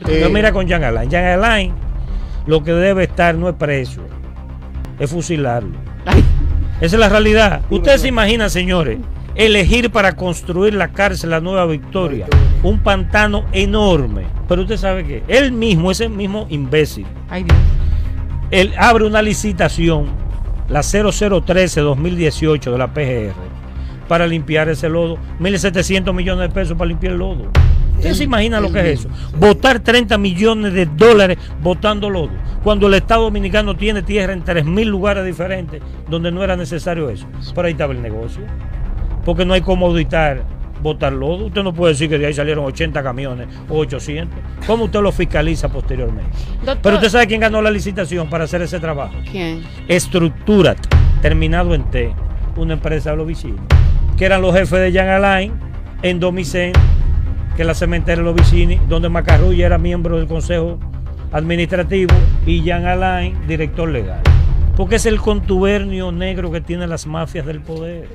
Pero mira con Jean Alain. Jean Alain lo que debe estar no es preso, es fusilarlo. Esa es la realidad. Usted se imagina, señores, elegir para construir la cárcel La Nueva Victoria, un pantano enorme. Pero usted sabe que él mismo, ese mismo imbécil, él abre una licitación, la 0013-2018 de la PGR, para limpiar ese lodo. 1.700 millones de pesos para limpiar el lodo. ¿Usted se imagina lo que es eso? Votar 30 millones de dólares votando lodo, cuando el Estado Dominicano tiene tierra en 3.000 lugares diferentes donde no era necesario eso. Por ahí estaba el negocio. Porque no hay cómo auditar votar lodo. Usted no puede decir que de ahí salieron 80 camiones o 800. ¿Cómo usted lo fiscaliza posteriormente? Pero usted sabe quién ganó la licitación para hacer ese trabajo. ¿Quién? Estructurat, terminado en T, una empresa de los vecinos, que eran los jefes de Jan Alain en Domicén que la cementera Los Vicini, donde Macarrulla era miembro del Consejo Administrativo y Jean Alain, director legal. Porque es el contubernio negro que tienen las mafias del poder.